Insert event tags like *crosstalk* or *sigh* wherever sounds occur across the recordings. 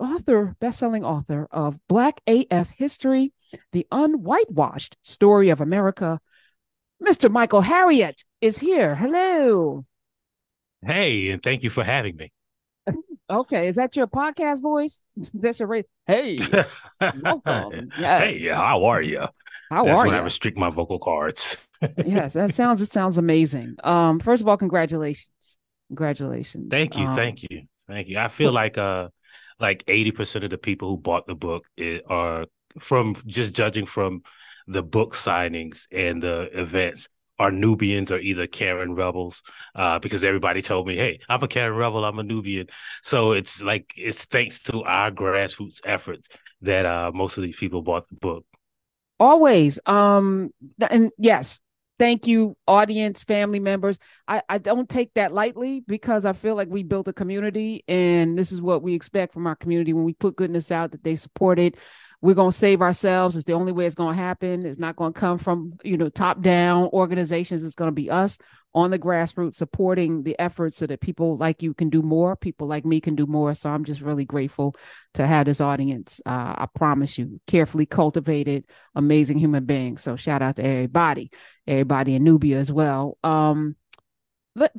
author, best-selling author of Black AF History, the unwhitewashed story of America. Mr. Michael Harriot is here. Hello. Hey, and thank you for having me. *laughs* Okay, is that your podcast voice? *laughs* That's your radio. Hey, *laughs* welcome. Yes. Hey, how are you? How That's are when you? I restrict my vocal cords. yes, that sounds it sounds amazing. Um, first of all, congratulations, congratulations. Thank you, Um, thank you, thank you. I feel like uh, like eighty percent of the people who bought the book are from just judging from the book signings and the events are Nubians or either Karen rebels. Uh, because everybody told me, hey, I'm a Karen rebel, I'm a Nubian. So it's like it's thanks to our grassroots efforts that uh most of these people bought the book. always um and yes thank you audience family members. I i don't take that lightly because i feel like we built a community and this is what we expect from our community. When we put goodness out that they support it we're going to save ourselves it's the only way it's going to happen it's not going to come from you know top down organizations it's going to be us on the grassroots supporting the efforts so that people like you can do more people like me can do more so i'm just really grateful to have this audience uh, i promise you carefully cultivated amazing human beings. So shout out to everybody, everybody in Nubia as well. Um,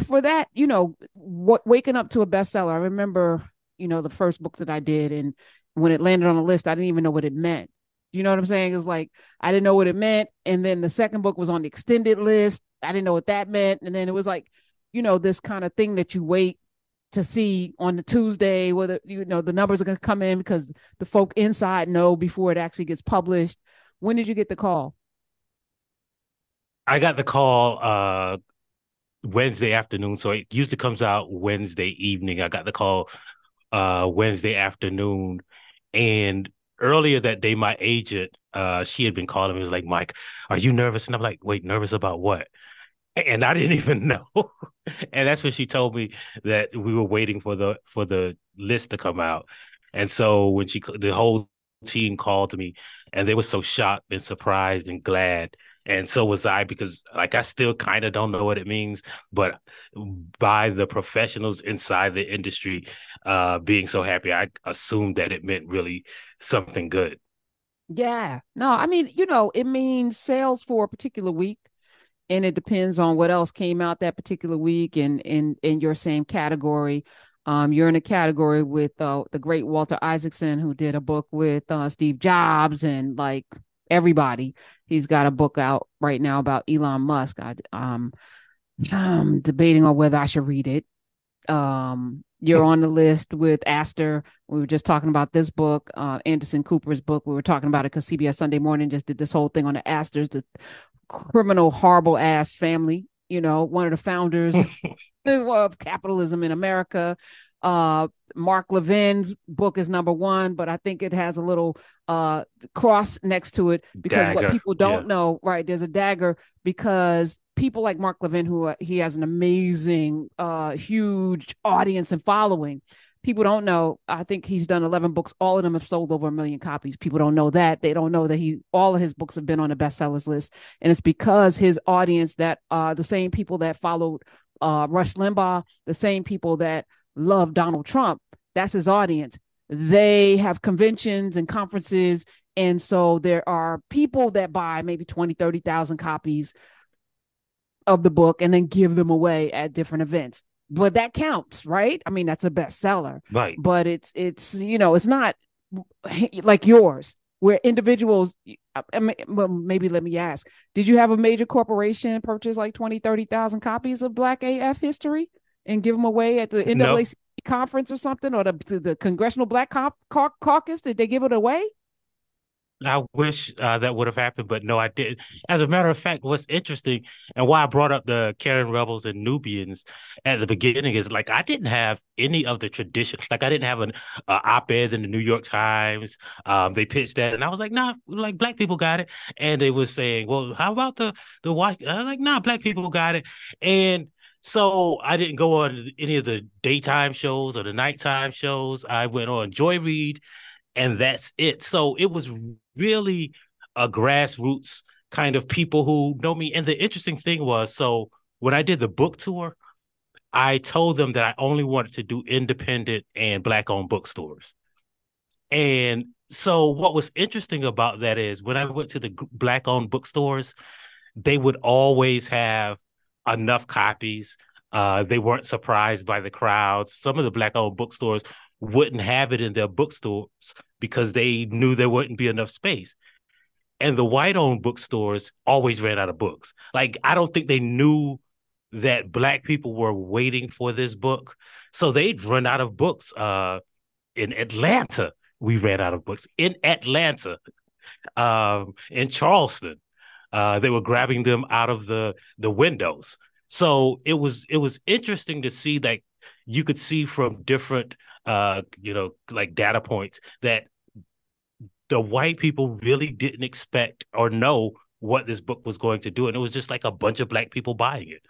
for that, you know, what waking up to a bestseller. I remember, you know, the first book that I did, and when it landed on the list, I didn't even know what it meant. You know what I'm saying? It's like I didn't know what it meant, and then the second book was on the extended list. I didn't know what that meant, and then it was like, you know, this kind of thing that you wait to see on the Tuesday whether you know the numbers are going to come in because the folk inside know before it actually gets published. When did you get the call? I got the call uh Wednesday afternoon. So it usually comes out Wednesday evening. I got the call uh Wednesday afternoon. And earlier that day, my agent, uh, she had been calling me, was like, Mike, are you nervous? And I'm like, wait, nervous about what? And I didn't *laughs* even know. and that's when she told me that we were waiting for the for the list to come out. And so when she the whole team called to me and they were so shocked and surprised and glad and so was I because like I still kind of don't know what it means, but by the professionals inside the industry uh being so happy, I assumed that it meant really something good. Yeah. No, I mean, you know, it means sales for a particular week. And it depends on what else came out that particular week and in in your same category. Um, you're in a category with uh, the great Walter Isaacson, who did a book with uh, Steve Jobs and like everybody. He's got a book out right now about Elon Musk. I, um, I'm debating on whether I should read it. Um, you're on the list with Astor. We were just talking about this book, uh, Anderson Cooper's book. We were talking about it because CBS Sunday Morning just did this whole thing on the Astors, the criminal, horrible ass family. You know, one of the founders *laughs* of capitalism in America. Uh, Mark Levin's book is number one, but I think it has a little uh cross next to it because what people don't yeah. know, right? There's a dagger because people like Mark Levin, who uh, he has an amazing, uh, huge audience and following. People don't know. I think he's done 11 books. All of them have sold over a million copies. People don't know that. They don't know that he all of his books have been on the bestsellers list, and it's because his audience that uh the same people that followed uh Rush Limbaugh, the same people that love Donald Trump. That's his audience. They have conventions and conferences. And so there are people that buy maybe 20, 30,000 copies of the book and then give them away at different events. But that counts, right? I mean, that's a bestseller. Right. But it's it's you know, it's not *laughs* like yours where individuals I mean, well, maybe let me ask, did you have a major corporation purchase like 20, 30,000 copies of Black AF history and give them away at the No. NAACP conference or something or the, to the Congressional Black Cau- Cau- Caucus? Did they give it away? I wish uh, that would have happened, but no, I didn't. As a matter of fact, what's interesting and why I brought up the Karen rebels and Nubians at the beginning is like I didn't have any of the traditions. Like I didn't have an uh, op-ed in the New York Times. Um, they pitched that, and I was like, "Nah, like black people got it." And they were saying, "Well, how about the the white?" I was like, "Nah, black people got it." And so I didn't go on any of the daytime shows or the nighttime shows. I went on Joy Reid and that's it. So it was really a grassroots kind of people who know me. And the interesting thing was, so when I did the book tour, I told them that I only wanted to do independent and black owned bookstores. And so what was interesting about that is when I went to the black owned bookstores, they would always have enough copies. Uh, they weren't surprised by the crowds. Some of the black owned bookstores wouldn't have it in their bookstores because they knew there wouldn't be enough space. And the white owned bookstores always ran out of books. Like, I don't think they knew that black people were waiting for this book. So they'd run out of books. Uh, in Atlanta, we ran out of books. In Atlanta, um, in Charleston, uh, they were grabbing them out of the the windows. So it was it was interesting to see that you could see from different uh, you know like data points that the white people really didn't expect or know what this book was going to do, and it was just like a bunch of black people buying it.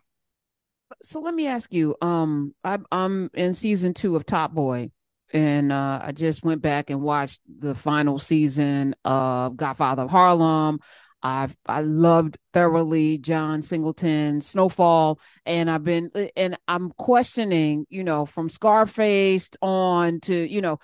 So let me ask you, um, I, I'm in season two of Top Boy, and uh, I just went back and watched the final season of Godfather of Harlem. I've I loved thoroughly John Singleton, Snowfall, and I've been eh, and I'm questioning, you know, from Scarface on to you know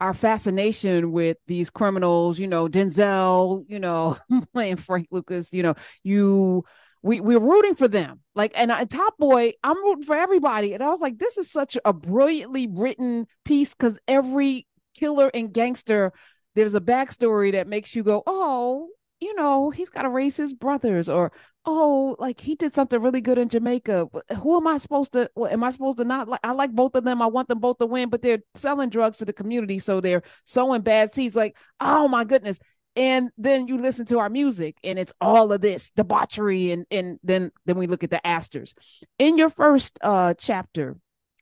our fascination with these criminals, you know, Denzel, you know, *laughs* playing Frank Lucas, you know, you we we're rooting for them. Like and I, Top Boy, I'm rooting for everybody. And I was like, this is such a brilliantly written piece because every killer and gangster, there's a backstory that makes you go, oh, you know, he's got to raise his brothers, or oh, like he did something really good in Jamaica. Who am I supposed to? Am I supposed to not like? I like both of them. I want them both to win, but they're selling drugs to the community, so they're sowing bad seeds. Like, oh my goodness and then you listen to our music and it's all of this debauchery and and then then we look at the Astors in your first uh chapter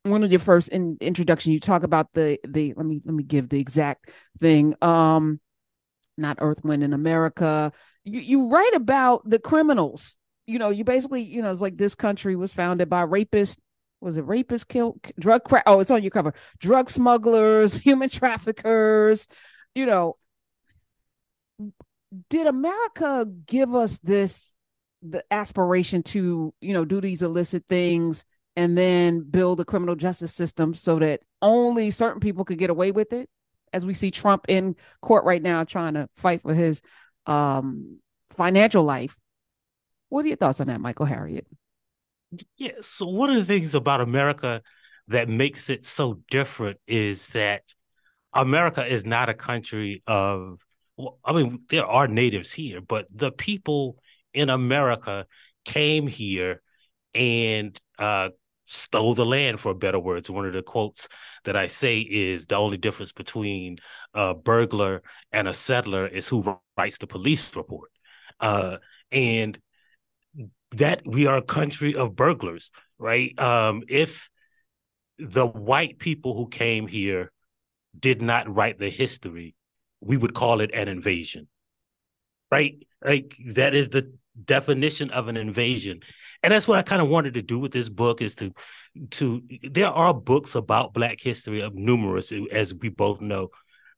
one of your first in, introduction you talk about the the let me let me give the exact thing um not earth wind in america. You you write about the criminals. You know you basically you know it's like this country was founded by rapists. Was it rapists kill drug cra- oh it's on your cover. Drug smugglers *laughs* human traffickers you know. Did America give us this the aspiration to, you know, do these illicit things and then build a criminal justice system so that only certain people could get away with it? As we see Trump in court right now trying to fight for his um, financial life. What are your thoughts on that, Michael Harriot? Yeah, so one of the things about America that makes it so different is that America is not a country of well, I mean, there are natives here, but the people in America came here and uh, stole the land, for better words. One of the quotes that I say is the only difference between a burglar and a settler is who writes the police report. Uh, and that we are a country of burglars, right? Um, if the white people who came here did not write the history, we would call it an invasion. Right? Like that is the definition of an invasion. And that's what I kind of wanted to do with this book is to to there are books about black history of numerous as we both know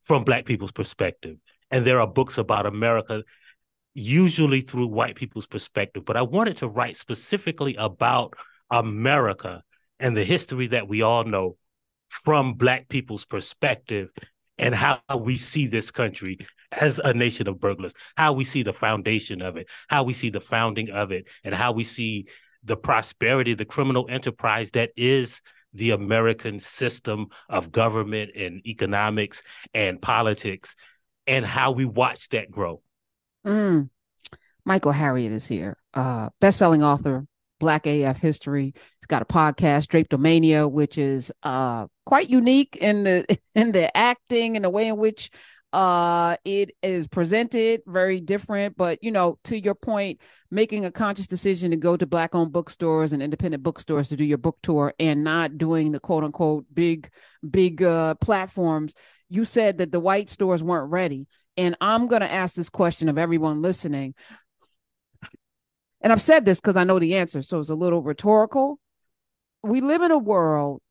from black people's perspective. And there are books about America usually through white people's perspective, but I wanted to write specifically about America and the history that we all know from black people's perspective and how we see this country as a nation of burglars, how we see the foundation of it, how we see the founding of it, and how we see the prosperity, the criminal enterprise that is the American system of government and economics and politics, and how we watch that grow. Mm. Michael Harriot is here, uh, best-selling author, Black AF history. He's got a podcast, Drapetomania, which is uh, quite unique in the *laughs* in the acting and the way in which uh it is presented very different but you know to your point making a conscious decision to go to black owned bookstores and independent bookstores to do your book tour and not doing the quote unquote big big uh platforms you said that the white stores weren't ready and i'm going to ask this question of everyone listening and I've said this because I know the answer, so it's a little rhetorical. We live in a world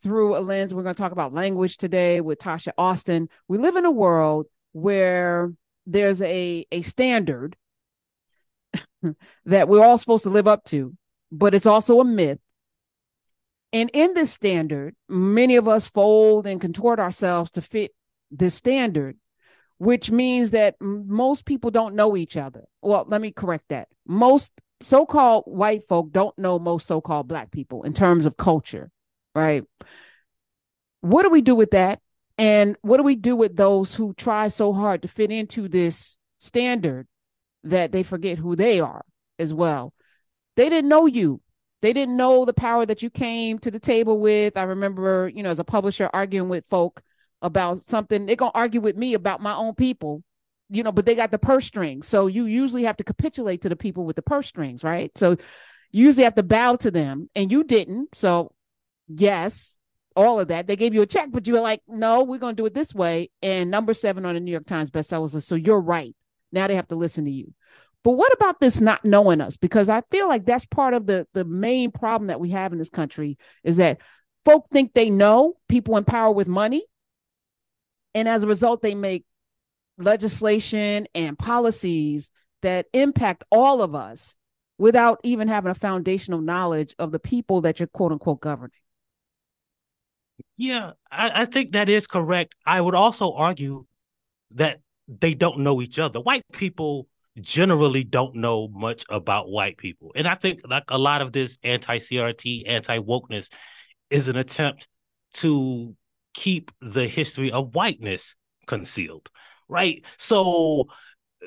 through a lens. We're going to talk about language today with Tasha Austin. We live in a world where there's a a standard *laughs* that we're all supposed to live up to, but it's also a myth. And in this standard, many of us fold and contort ourselves to fit this standard, which means that most people don't know each other. Well, let me correct that. Most so-called white folk don't know most so-called black people in terms of culture, right? What do we do with that? And what do we do with those who try so hard to fit into this standard that they forget who they are as well? They didn't know you. They didn't know the power that you came to the table with. I remember, you know, as a publisher arguing with folk about something, they're going to argue with me about my own people you know, but they got the purse strings. So you usually have to capitulate to the people with the purse strings, right? So you usually have to bow to them, and you didn't. So yes, all of that. They gave you a check, but you were like, no, we're going to do it this way. And number seven on the New York Times bestsellers list. So you're right. Now they have to listen to you. But what about this not knowing us? Because I feel like that's part of the the main problem that we have in this country is that folk think they know people in power with money, and as a result, they make legislation and policies that impact all of us without even having a foundational knowledge of the people that you're quote unquote governing. Yeah, I, I think that is correct. I would also argue that they don't know each other. White people generally don't know much about white people. And I think like a lot of this anti-CRT, anti-wokeness is an attempt to keep the history of whiteness concealed right? So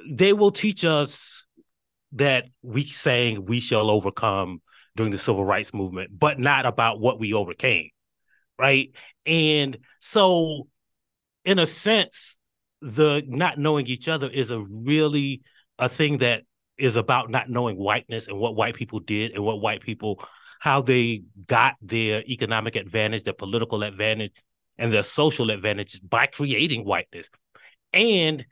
they will teach us that we saying we shall overcome during the civil rights movement, but not about what we overcame, right? And so, in a sense, the not knowing each other is a really a thing that is about not knowing whiteness and what white people did and what white people how they got their economic advantage, their political advantage, and their social advantage by creating whiteness. And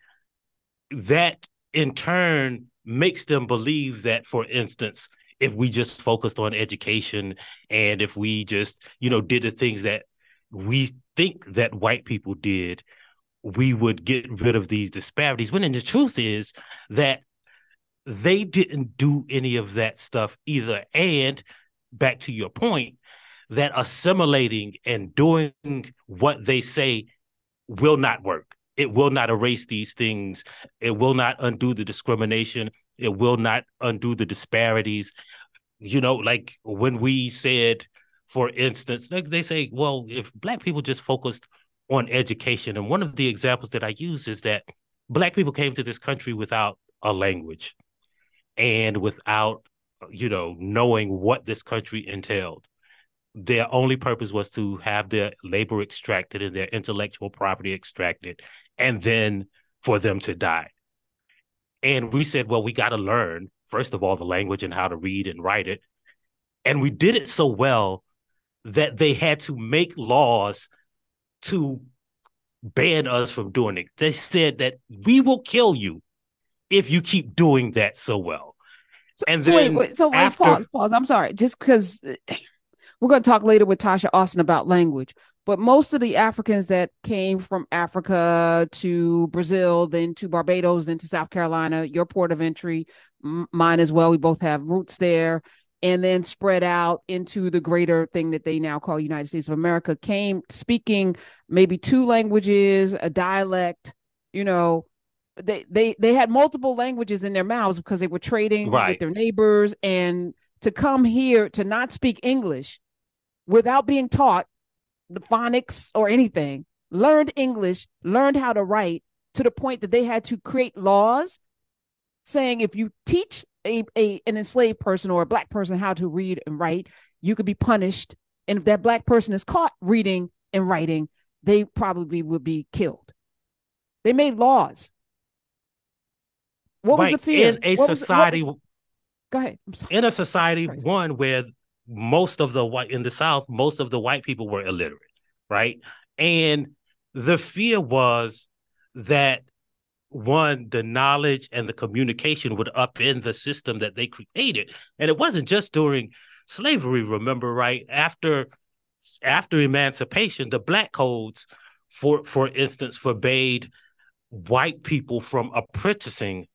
that in turn makes them believe that, for instance, if we just focused on education and if we just, you know, did the things that we think that white people did, we would get rid of these disparities. When the truth is that they didn't do any of that stuff either. And back to your point, that assimilating and doing what they say will not work it will not erase these things. It will not undo the discrimination. It will not undo the disparities. You know, like when we said, for instance, like they say, well, if black people just focused on education, and one of the examples that I use is that black people came to this country without a language and without, you know, knowing what this country entailed their only purpose was to have their labor extracted and their intellectual property extracted and then for them to die. And we said, well, we got to learn, first of all, the language and how to read and write it. And we did it so well that they had to make laws to ban us from doing it. They said that we will kill you if you keep doing that so well. So, and then wait, wait, so wait, after... pause, pause. I'm sorry, just because eh, we're going to talk later with Tasha Austin about language but most of the Africans that came from Africa to Brazil, then to Barbados, then to South Carolina, your port of entry, m- mine as well. We both have roots there, and then spread out into the greater thing that they now call United States of America. Came speaking maybe two languages, a dialect. You know, they they they had multiple languages in their mouths because they were trading right. with their neighbors, and to come here to not speak English without being taught the phonics or anything, learned English, learned how to write to the point that they had to create laws saying if you teach a, a an enslaved person or a black person how to read and write, you could be punished. And if that black person is caught reading and writing, they probably would be killed. They made laws. What right. was the fear? In a what society, was, was, go ahead. In a society, one where most of the white in the South, most of the white people were illiterate, right? And the fear was that one, the knowledge and the communication would upend the system that they created. And it wasn't just during slavery, remember, right? After after emancipation, the black codes, for for instance, forbade white people from apprenticing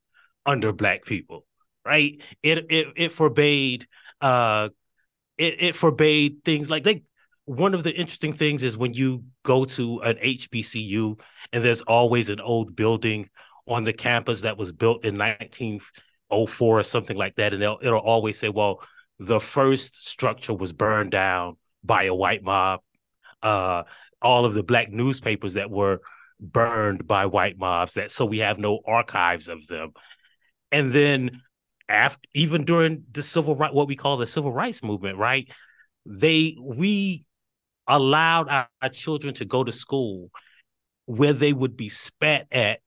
under black people, right? It it, it forbade uh it, it forbade things like they one of the interesting things is when you go to an HBCU and there's always an old building on the campus that was built in 1904 or something like that. And it'll always say, well, the first structure was burned down by a white mob. Uh, all of the black newspapers that were burned by white mobs that so we have no archives of them and then after even during the civil right what we call the civil rights movement right they we allowed our, our children to go to school where they would be spat at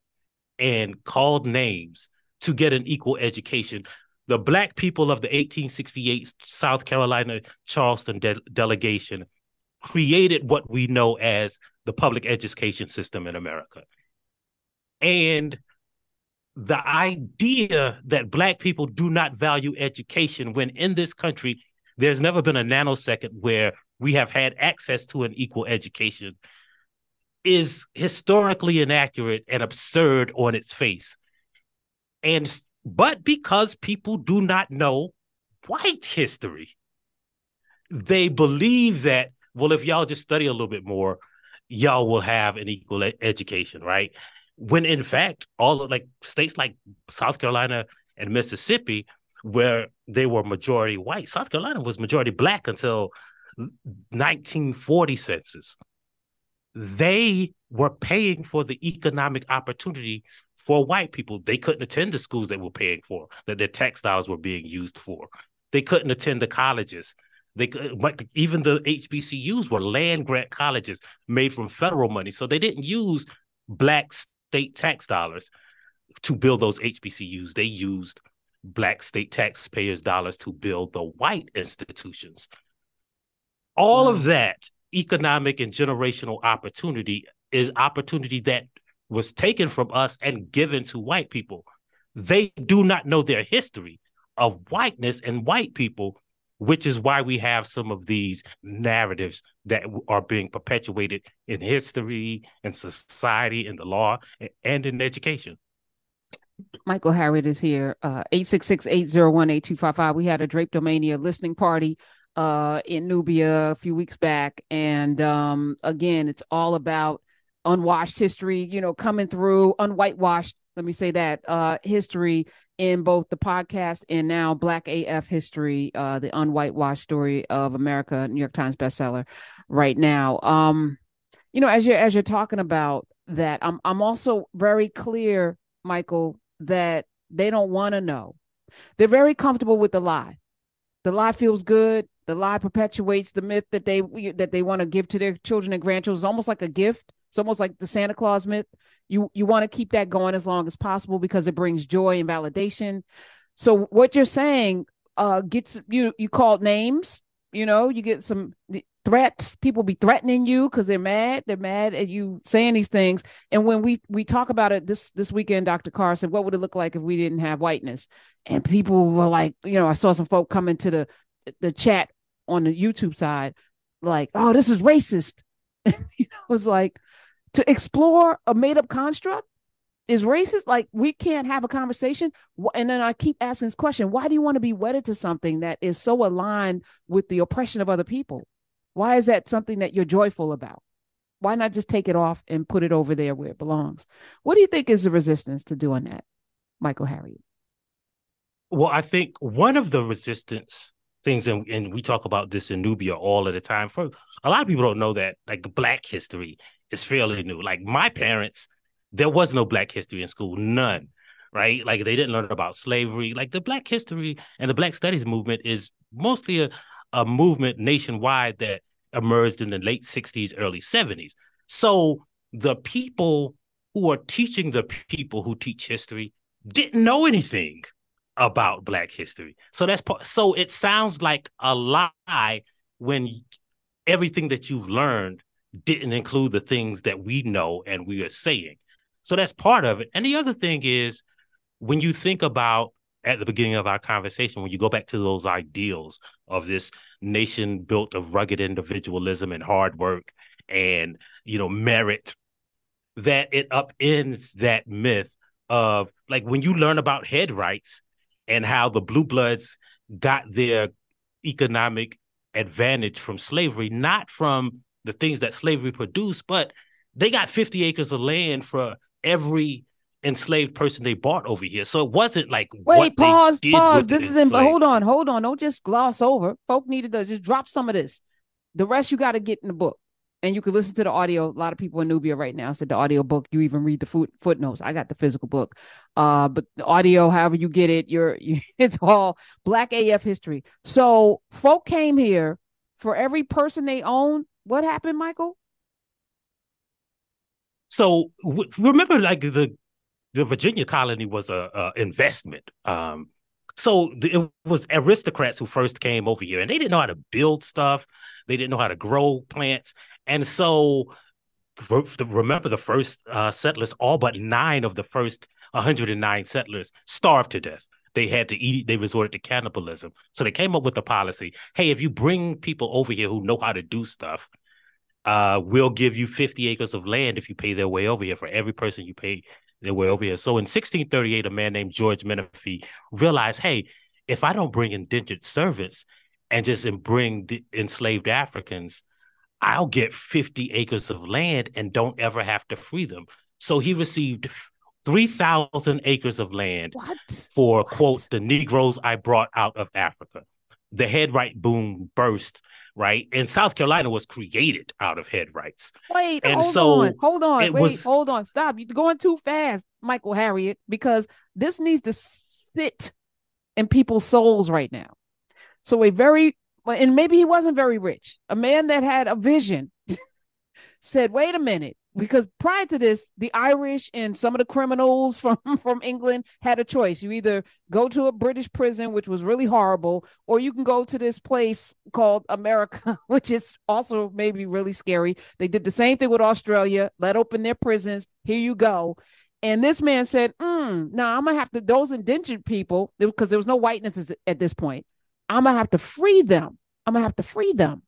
and called names to get an equal education the black people of the 1868 south carolina charleston de- delegation created what we know as the public education system in America. And the idea that Black people do not value education when in this country, there's never been a nanosecond where we have had access to an equal education is historically inaccurate and absurd on its face. And but because people do not know white history, they believe that, well, if y'all just study a little bit more, y'all will have an equal education, right? When in fact, all of like states like South Carolina and Mississippi, where they were majority white, South Carolina was majority black until 1940 census. They were paying for the economic opportunity for white people. They couldn't attend the schools they were paying for, that their textiles were being used for. They couldn't attend the colleges they could, even the HBCUs were land grant colleges made from federal money, so they didn't use black state tax dollars to build those HBCUs. They used black state taxpayers' dollars to build the white institutions. All of mm. that economic and generational opportunity is opportunity that was taken from us and given to white people. They do not know their history of whiteness and white people which is why we have some of these narratives that are being perpetuated in history and society in the law and in education. Michael harriot is here uh 866-801-8255 we had a drapetomania listening party uh in nubia a few weeks back and um again it's all about unwashed history you know coming through unwhitewashed let me say that uh, history in both the podcast and now Black AF history, uh, the unwhitewashed story of America, New York Times bestseller, right now. Um, you know, as you're as you're talking about that, I'm I'm also very clear, Michael, that they don't want to know. They're very comfortable with the lie. The lie feels good. The lie perpetuates the myth that they that they want to give to their children and grandchildren. It's almost like a gift. It's almost like the Santa Claus myth. You you want to keep that going as long as possible because it brings joy and validation. So what you're saying uh gets you you called names you know you get some threats. People be threatening you because they're mad they're mad at you saying these things. And when we we talk about it this this weekend dr carr said what would it look like if we didn't have whiteness? And people were like you know i saw some folk come into the the chat on the youtube side like oh this is racist. *laughs* You know it was like to explore a made up construct is racist? Like we can't have a conversation. And then i keep asking this question why do you want to be wedded to something that is so aligned with the oppression of other people? Why is that something that you're joyful about? Why not just take it off and put it over there where it belongs? What do you think is the resistance to doing that michael Harriot? well i think one of the resistance things and, and we talk about this in nubia all of the time for a lot of people don't know that like black history is fairly new. Like my parents, there was no Black history in school, none. Right, like they didn't learn about slavery. Like the Black history and the Black Studies movement is mostly a, a movement nationwide that emerged in the late '60s, early '70s. So the people who are teaching the people who teach history didn't know anything about Black history. So that's part. So it sounds like a lie when everything that you've learned didn't include the things that we know and we are saying. So that's part of it. And the other thing is when you think about at the beginning of our conversation, when you go back to those ideals of this nation built of rugged individualism and hard work and you know merit, that it upends that myth of like when you learn about head rights and how the blue bloods got their economic advantage from slavery, not from the things that slavery produced, but they got 50 acres of land for every enslaved person they bought over here. So it wasn't like wait, pause, pause. This is in, hold on, hold on. Don't just gloss over. Folk needed to just drop some of this. The rest you got to get in the book. And you can listen to the audio. A lot of people in Nubia right now said the audio book. You even read the foot, footnotes. I got the physical book. Uh, but the audio, however you get it, you're *laughs* you, it's all black AF history. So folk came here for every person they own. What happened, Michael? So w- remember, like the the Virginia colony was a, a investment. Um, so it was aristocrats who first came over here, and they didn't know how to build stuff. They didn't know how to grow plants, and so remember the first uh, settlers. All but nine of the first 109 settlers starved to death. They had to eat. They resorted to cannibalism. So they came up with the policy: Hey, if you bring people over here who know how to do stuff, uh, we'll give you 50 acres of land if you pay their way over here. For every person you pay their way over here. So in 1638, a man named George Menifee realized, hey, if I don't bring indentured servants and just bring the enslaved Africans, I'll get 50 acres of land and don't ever have to free them. So he received 3,000 acres of land what? for, what? quote, the Negroes I brought out of Africa. The headright boom burst right? And South Carolina was created out of headrights. Wait, and hold so on, hold on, wait, was... hold on, stop. You're going too fast, Michael Harriot, because this needs to sit in people's souls right now. So a very and maybe he wasn't very rich, a man that had a vision *laughs* said, wait a minute, because prior to this, the Irish and some of the criminals *laughs* from from England had a choice. You either go to a British prison, which was really horrible, or you can go to this place called America, *laughs* which is also maybe really scary. They did the same thing with Australia, let open their prisons. Here you go. And this man said, mm, "No, nah, I'm gonna have to those indentured people because there was no whiteness at this point. I'm gonna have to free them. I'm gonna have to free them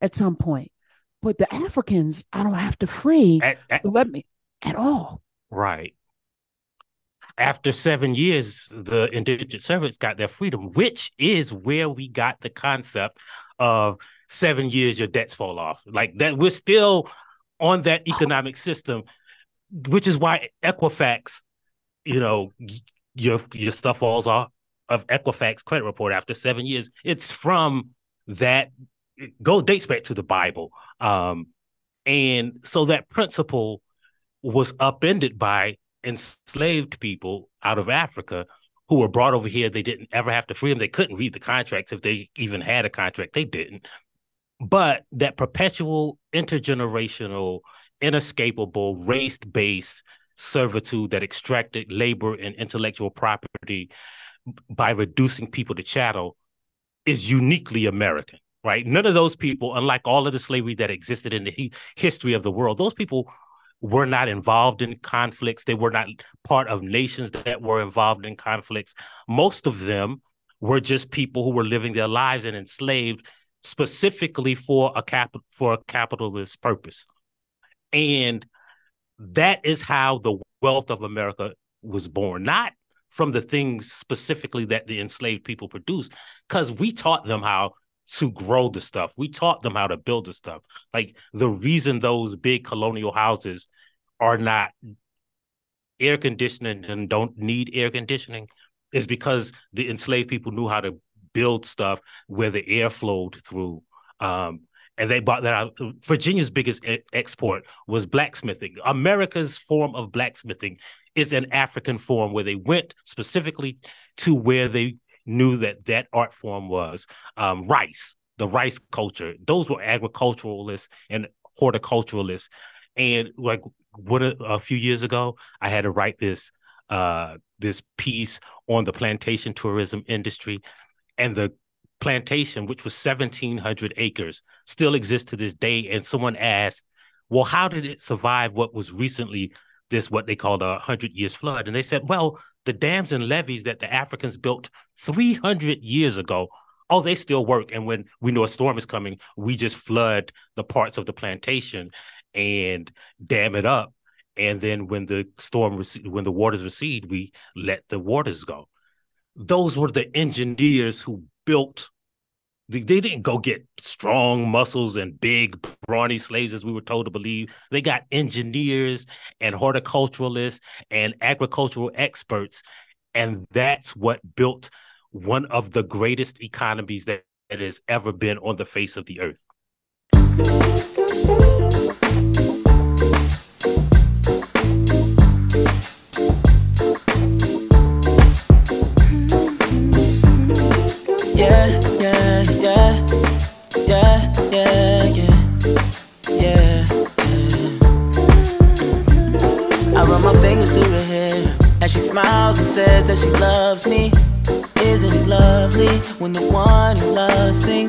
at some point." But the Africans I don't have to free. At, at, let me at all. Right. After seven years, the indigent servants got their freedom, which is where we got the concept of seven years your debts fall off. Like that, we're still on that economic system, which is why Equifax, you know, your your stuff falls off of Equifax credit report after seven years. It's from that go dates back to the Bible. Um, and so that principle was upended by enslaved people out of Africa who were brought over here. They didn't ever have to free them. They couldn't read the contracts if they even had a contract. They didn't. But that perpetual intergenerational, inescapable, race based servitude that extracted labor and intellectual property by reducing people to chattel is uniquely American right? None of those people, unlike all of the slavery that existed in the history of the world, those people were not involved in conflicts. They were not part of nations that were involved in conflicts. Most of them were just people who were living their lives and enslaved specifically for a cap for a capitalist purpose. And that is how the wealth of America was born, not from the things specifically that the enslaved people produced, because we taught them how to grow the stuff. We taught them how to build the stuff. Like the reason those big colonial houses are not air conditioning and don't need air conditioning is because the enslaved people knew how to build stuff where the air flowed through. Um, and they bought that out. Virginia's biggest e- export was blacksmithing. America's form of blacksmithing is an African form where they went specifically to where they knew that that art form was um, rice, the rice culture. Those were agriculturalists and horticulturalists. And like what a, a few years ago, I had to write this uh, this piece on the plantation tourism industry, and the plantation, which was 1,700 acres, still exists to this day. And someone asked, well, how did it survive what was recently this, what they called a hundred years flood? And they said, well, the dams and levees that the Africans built 300 years ago, oh, they still work. And when we know a storm is coming, we just flood the parts of the plantation and dam it up. And then when the storm, rec- when the waters recede, we let the waters go. Those were the engineers who built They, they didn't go get strong muscles and big brawny slaves as we were told to believe. They got engineers and horticulturalists and agricultural experts, and that's what built one of the greatest economies that, that has ever been on the face of the earth. She smiles and says that she loves me. Isn't it lovely when the one who loves one?